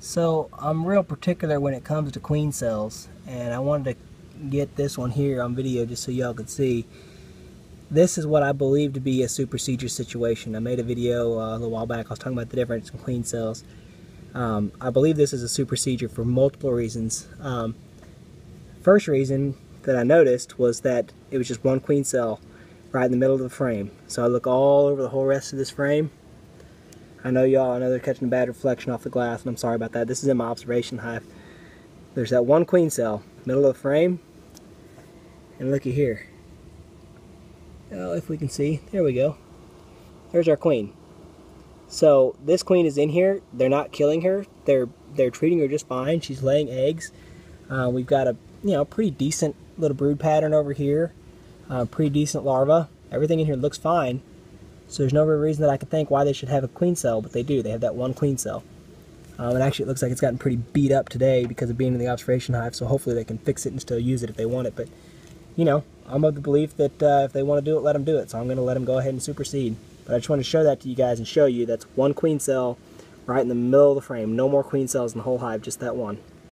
So I'm real particular when it comes to queen cells and I wanted to get this one here on video just so y'all could see. This is what I believe to be a supersedure situation. I made a video uh, a little while back. I was talking about the difference in queen cells. Um, I believe this is a supersedure for multiple reasons. Um, first reason that I noticed was that it was just one queen cell right in the middle of the frame. So I look all over the whole rest of this frame I know y'all, I know they're catching a bad reflection off the glass, and I'm sorry about that. This is in my observation hive. There's that one queen cell, middle of the frame, and looky here. Oh, if we can see, there we go. There's our queen. So this queen is in here. They're not killing her. They're they're treating her just fine. She's laying eggs. Uh, we've got a you know pretty decent little brood pattern over here. Uh, pretty decent larva. Everything in here looks fine. So there's no real reason that I can think why they should have a queen cell, but they do. They have that one queen cell. Um, and actually it looks like it's gotten pretty beat up today because of being in the observation hive, so hopefully they can fix it and still use it if they want it. But, you know, I'm of the belief that uh, if they want to do it, let them do it. So I'm going to let them go ahead and supersede. But I just want to show that to you guys and show you that's one queen cell right in the middle of the frame. No more queen cells in the whole hive, just that one.